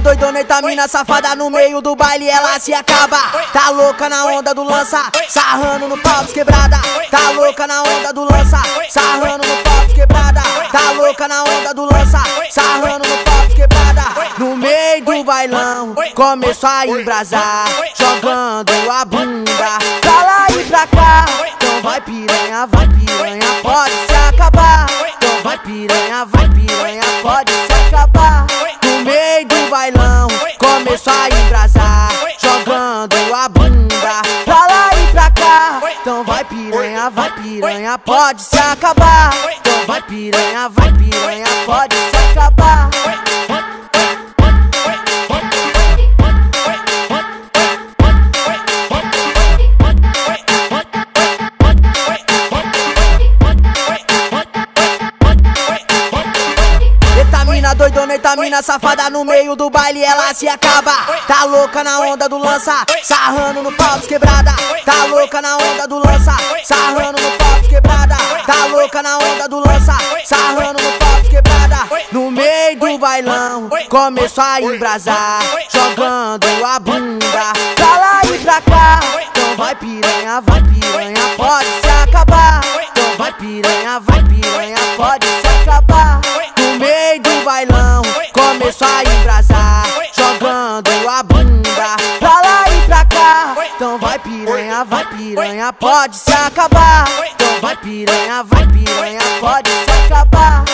doidona, eita mina safada no meio do baile ela se acaba. Tá louca na onda do lança, sarrando no pau quebrada. Tá louca na onda do lança, sarrando no pau quebrada. Tá louca na onda do lança, sarrando no pau quebrada. No meio do bailão, começou a embrasar, jogando a bunda pra lá e pra cá. Então vai piranha, vai piranha, pode se acabar. Então vai piranha, vai piranha, do bailão, começou a embrasar, jogando a bunda pra lá e pra cá. Então vai piranha, vai piranha, pode se acabar. Então vai piranha, vai piranha, pode se acabar. Doidona, eita mina safada no meio do baile ela se acaba. Tá louca na onda do lança, sarrando no pau quebrada. Tá louca na onda do lança, sarrando no pau quebrada. Tá louca na onda do lança, sarrando no pau quebrada. No meio do bailão, começou a embrasar, jogando a bunda. Pra lá e pra cá. Então vai piranha, vai piranha, pode se acabar. Então vai piranha, vai piranha, pode se jogando a bunda. Pra lá e pra cá. Então vai piranha, vai piranha, pode se acabar. Então vai piranha, vai piranha, pode se acabar.